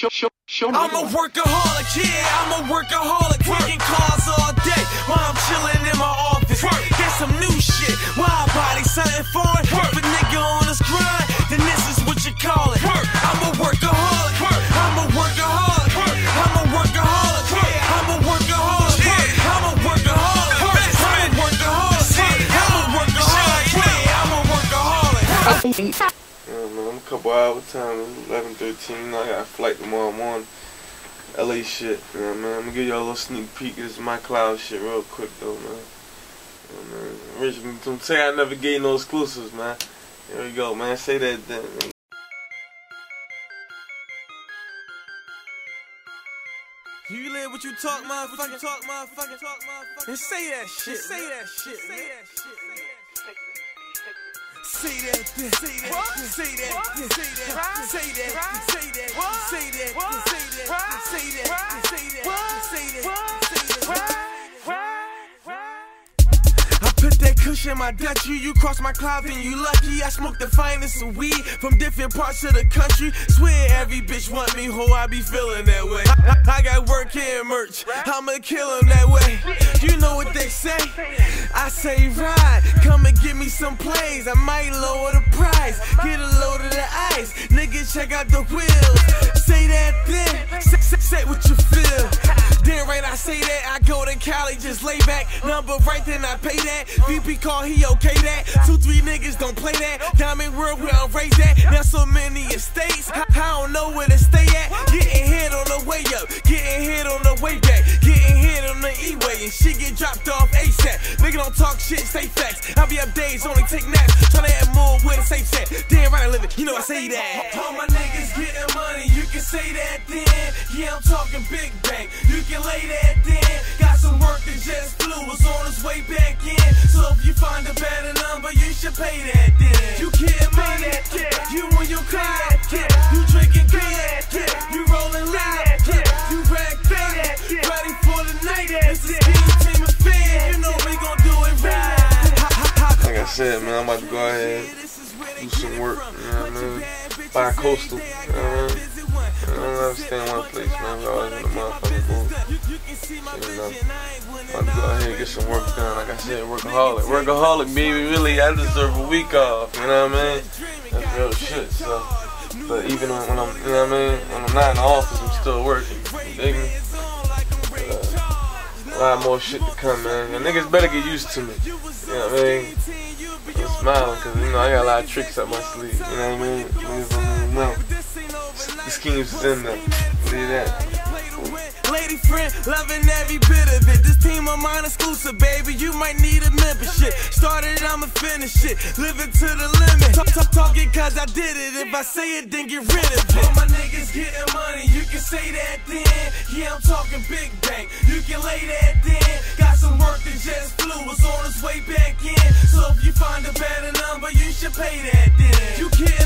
show, show, show me. I'm a workaholic, yeah, I'm a workaholic. Working cars all day while I'm chilling in my office. Work. Get some new shit, wild body, something foreign. If a nigga on this grind, then this is what you call it. I'm a workaholic, I'm a workaholic, I'm a workaholic, I'm a workaholic, I'm a workaholic, I'm a workaholic, I'm a workaholic, yeah, I'm a workaholic. Yeah, man, I'm a couple hours time, 11, 13. I got a flight tomorrow morning. LA shit, yeah, man. I'm gonna give y'all a little sneak peek. This is my cloud shit real quick though, man. Yeah, man. Originally, don't say I never gave no exclusives, man. Here we go, man. Say that then. Man. You live what you talk, motherfucker. Talk, motherfucker. Talk, motherfucker. And say that shit. Say that shit. Say that shit. Say that, then. Say that, say that, say that, say that, say that, say that, say that, say that, say that, cushion my Dutchie. You cross my cloud, then you lucky. I smoke the finest of weed from different parts of the country. Swear every bitch want me, ho, I be feeling that way. I, I got work and merch, I'ma kill him that way. You know what they say? I say ride, come and give me some plays. I might lower the price, get a load of the ice. Nigga, check out the wheels. Say that. I go to Cali, just lay back. Number right, then I pay that. VP call, he okay that. Two, three niggas don't play that. Diamond world, where I'm raised at. Now so many estates, get dropped off ASAP. Nigga don't talk shit, say facts. I be up days, only take naps. Tryna add more with a safe set. Damn right, I live it, you know I say that. All my niggas getting money, you can say that then. Yeah, I'm talking big bang. You can lay that then. Got some work that just flew, was on its way back in. So if you find a better number, you should pay that then. Said, man, I'm about to go ahead do some work, you know what I mean? Buy a coastal, you know what I mean? I don't ever stay in one place, man. We always in the motherfucking booth. You know, I'm about to go ahead and get some work done. Like I said, workaholic. Workaholic, baby. Really, I deserve a week off, you know what I mean? That's real shit, so. But even when, when I'm, you know what I mean? When I'm not in the office, I'm still working. You dig me? A lot more shit to come, man. And niggas better get used to me. You know what I mean? I'm smiling because, you know, I got a lot of tricks up my sleeve. You know what I mean? Niggas don't even know. The schemes is in there. See that? Lady friend, loving every bit of it. This team of mine exclusive, baby. You might need a membership. Started, I'ma finish it. Living to the limit. Talk, talk, talking cause I did it. If I say it, then get rid of it. All my niggas getting money, you can say that then. Yeah, I'm talking big bang. You can lay that then. Got some work that just flew, was on its way back in. So if you find a better number, you should pay that then. You getting